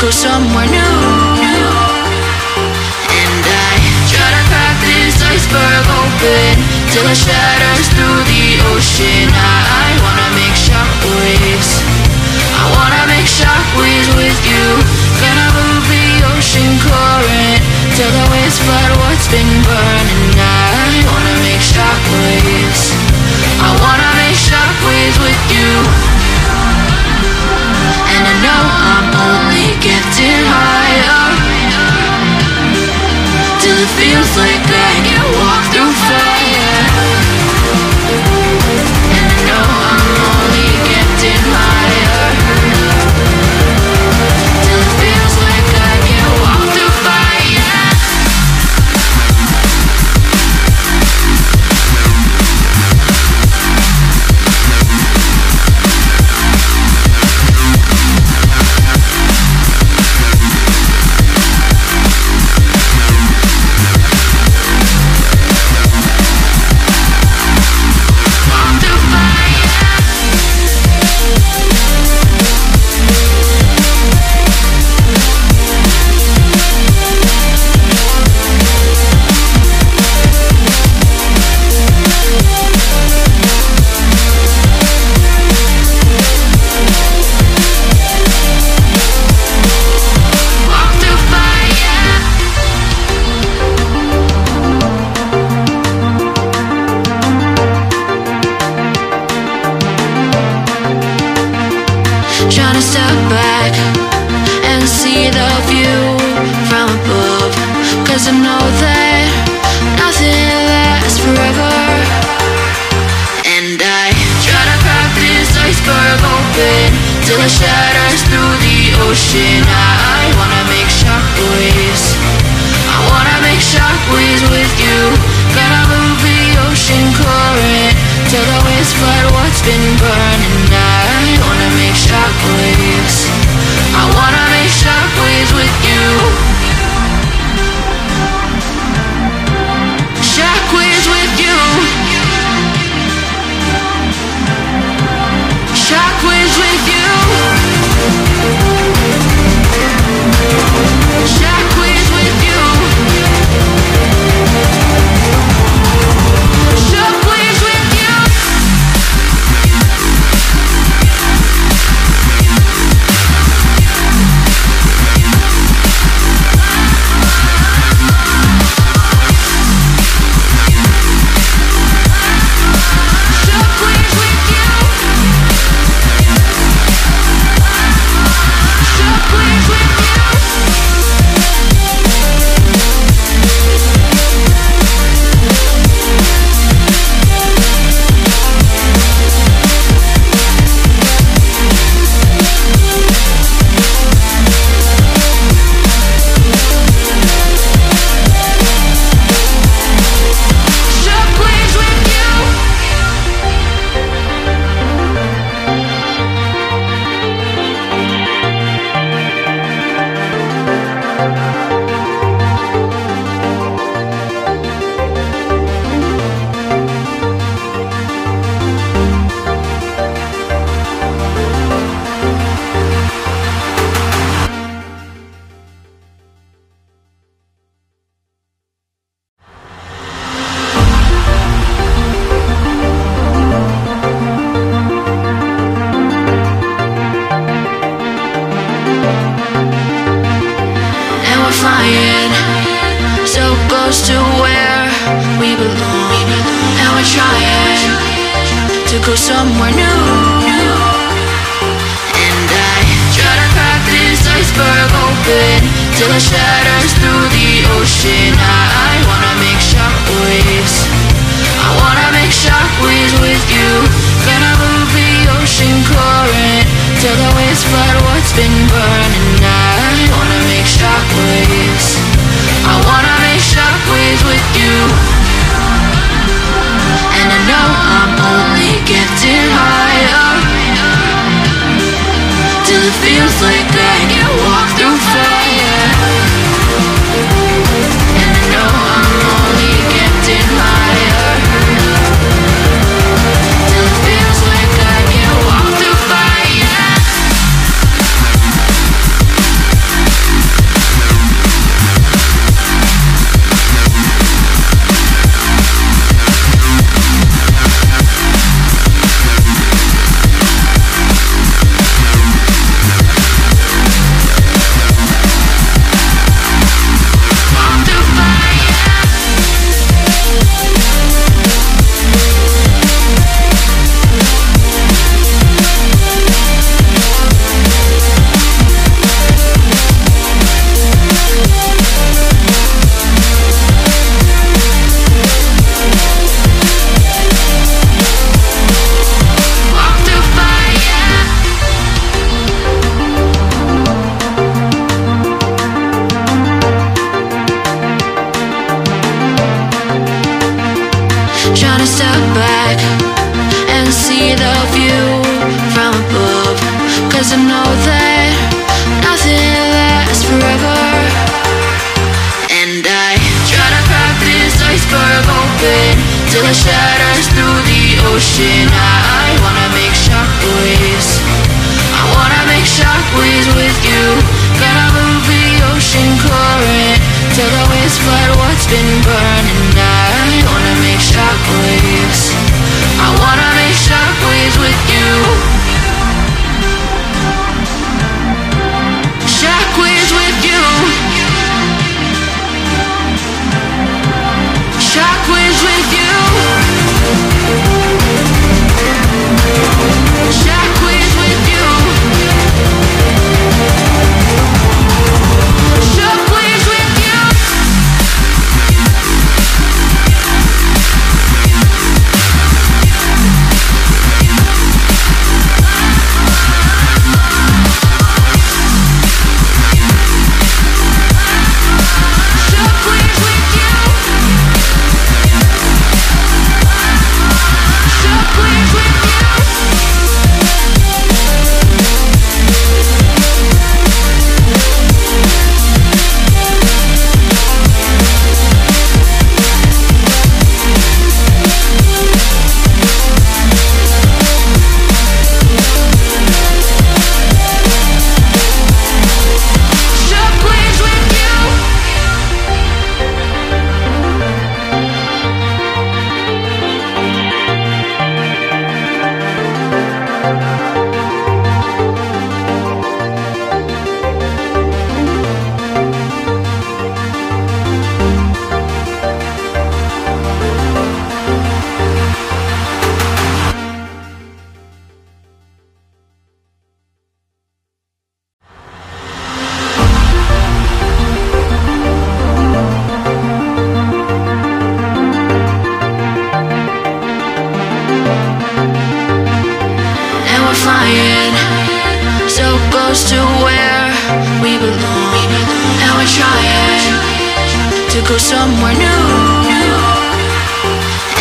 go somewhere new. And I try to crack this iceberg open till it shatters through the ocean. I wanna make shockwaves. I wanna make shockwaves with you. Gonna move the ocean current till the waves flood what's been burning. I wanna make shockwaves. I wanna it through the ocean. I wanna make shockwaves. I wanna make shockwaves with you. Gonna move the ocean current till the waves flood what's been burning. I wanna make shockwaves. I wanna make shockwaves with you. We're flying so close to where we belong. And we're trying to go somewhere new. And I try to crack this iceberg open till it shatters through the ocean. I wanna make shockwaves. I wanna make shockwaves with you. Gonna move the ocean current till the waves flood what's been burning. Step back and see the view from above. Cause I know that nothing lasts forever. And I try to crack this iceberg open till it shatters through the ocean. I wanna make shockwaves. I wanna make shockwaves with you. Gonna move the ocean current till the waves flood what's been burning. Go somewhere new.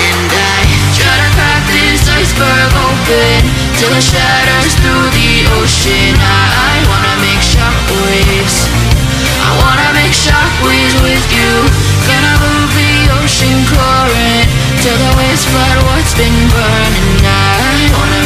And I try to crack this iceberg open till it shatters through the ocean. I wanna make shockwaves. I wanna make shockwaves with you. Gonna move the ocean current till the waves flood what's been burning. I